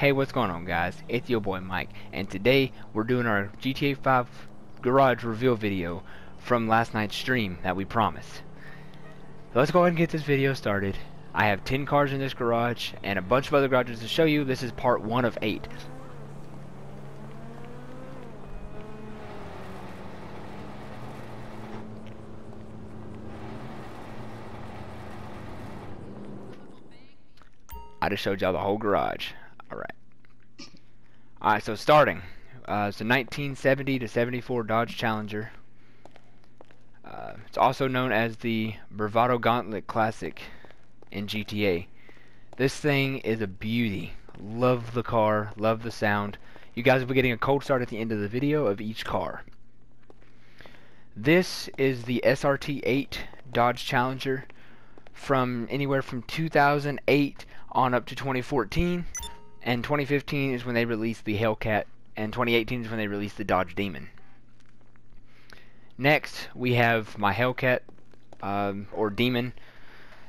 Hey, what's going on guys? It's your boy Mike, and today we're doing our GTA 5 garage reveal video from last night's stream that we promised. Let's go ahead and get this video started. I have 10 cars in this garage and a bunch of other garages to show you. This is part 1 of 8. I just showed y'all the whole garage. Alright. Alright, so starting. Uh, it's a 1970 to 74 Dodge Challenger. Uh, it's also known as the Bravado Gauntlet Classic in GTA. This thing is a beauty. Love the car, love the sound. You guys will be getting a cold start at the end of the video of each car. This is the SRT8 Dodge Challenger from anywhere from 2008 on up to 2014 and 2015 is when they released the Hellcat and 2018 is when they released the Dodge Demon. Next we have my Hellcat um, or Demon.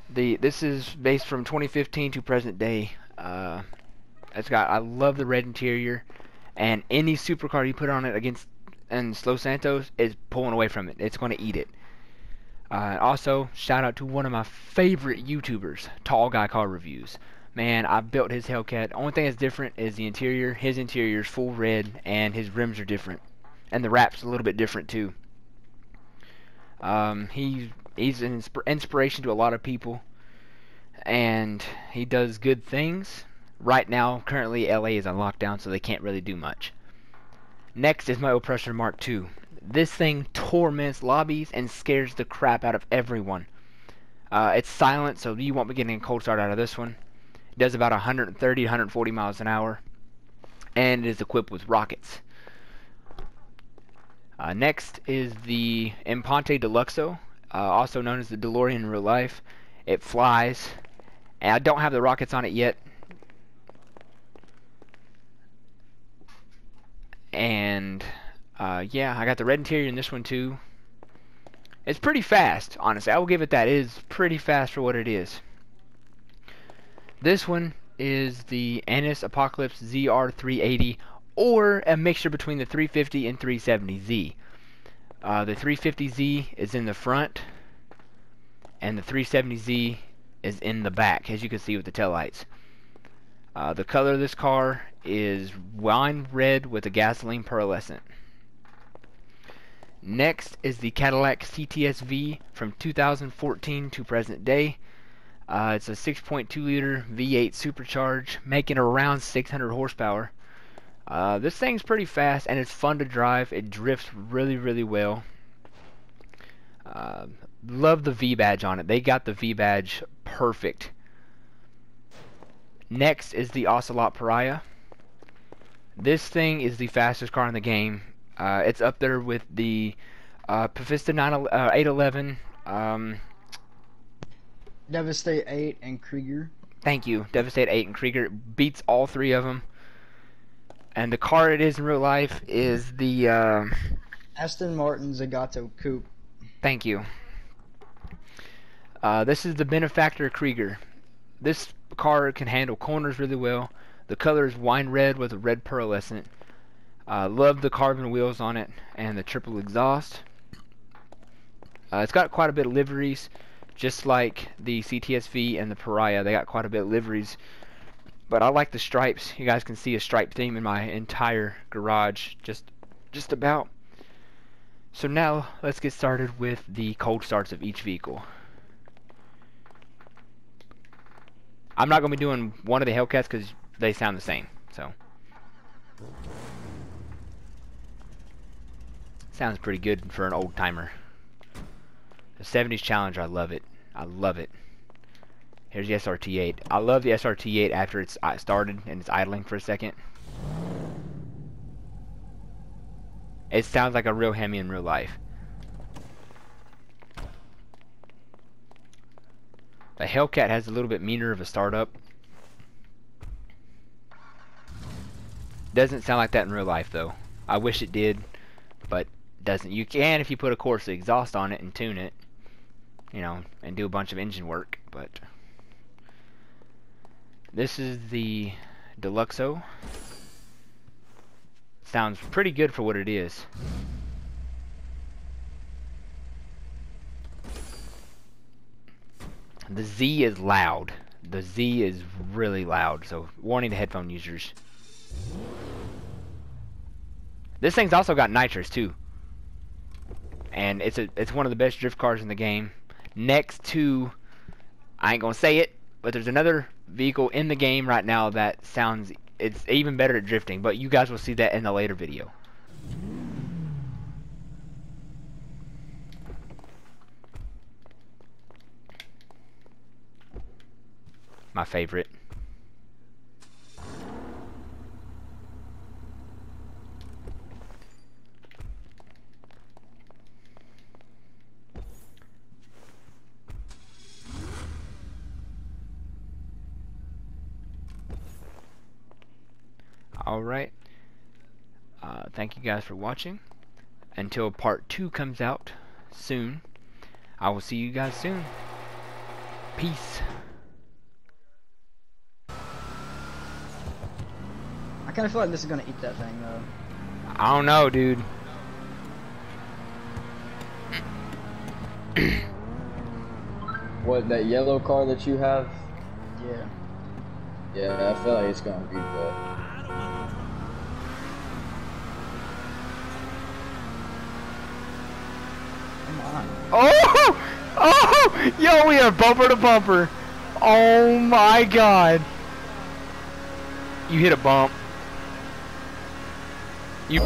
The this is based from 2015 to present day. Uh, it's got I love the red interior and any supercar you put on it against and Slow Santos is pulling away from it. It's going to eat it. Uh, also, shout out to one of my favorite YouTubers, Tall Guy Car Reviews. Man, I built his Hellcat. Only thing that's different is the interior. His interior is full red, and his rims are different, and the wrap's a little bit different too. Um, he he's an insp inspiration to a lot of people, and he does good things. Right now, currently LA is on lockdown, so they can't really do much. Next is my Oppressor Mark II. This thing torments lobbies and scares the crap out of everyone. Uh, it's silent, so you won't be getting a cold start out of this one. It does about 130, 140 miles an hour, and it is equipped with rockets. Uh, next is the Imponte Deluxo, uh, also known as the DeLorean in real life. It flies, and I don't have the rockets on it yet. And uh, yeah, I got the red interior in this one too. It's pretty fast, honestly. I will give it that. It is pretty fast for what it is. This one is the Annis Apocalypse ZR380 or a mixture between the 350 and 370Z. Uh, the 350Z is in the front and the 370Z is in the back as you can see with the taillights. Uh, the color of this car is wine red with a gasoline pearlescent. Next is the Cadillac CTS-V from 2014 to present day. Uh, it's a 6.2 liter V8 supercharged, making around 600 horsepower. Uh, this thing's pretty fast and it's fun to drive. It drifts really, really well. Uh, love the V badge on it. They got the V badge perfect. Next is the Ocelot Pariah. This thing is the fastest car in the game uh, it's up there with the uh, Pfister 9, uh, 811. Um, Deveste 8 and Krieger. Thank you. Deveste 8 and Krieger beats all three of them. And the car it is in real life is the uh, Aston Martin Zagato Coupe. Thank you. Uh, this is the Benefactor Krieger. This car can handle corners really well. The color is wine red with a red pearlescent. Uh, love the carbon wheels on it and the triple exhaust. Uh, it's got quite a bit of liveries, just like the CTS-V and the Pariah. They got quite a bit of liveries. But I like the stripes. You guys can see a stripe theme in my entire garage, just just about. So now let's get started with the cold starts of each vehicle. I'm not going to be doing one of the Hellcats because they sound the same. So. Sounds pretty good for an old timer. The 70s Challenger, I love it. I love it. Here's the SRT8. I love the SRT8 after it's uh, started and it's idling for a second. It sounds like a real Hemi in real life. The Hellcat has a little bit meaner of a startup. Doesn't sound like that in real life though. I wish it did, but doesn't. You can if you put a Corsa exhaust on it and tune it, you know, and do a bunch of engine work. But this is the Deluxo. Sounds pretty good for what it is. The Z is loud. The Z is really loud, so warning to headphone users. This thing's also got nitrous too. And it's a it's one of the best drift cars in the game. Next to I ain't gonna say it, but there's another vehicle in the game right now that sounds it's even better at drifting, but you guys will see that in a later video. My favorite. Alright. Uh, thank you guys for watching. Until part 2 comes out soon, I will see you guys soon. Peace. I kind of feel like this is gonna eat that thing though. I don't know, dude. What that yellow car that you have? Yeah. Yeah, I feel like it's gonna beat that. Come on. Oh! Oh! Yo, we are bumper to bumper. Oh my god. You hit a bump. You.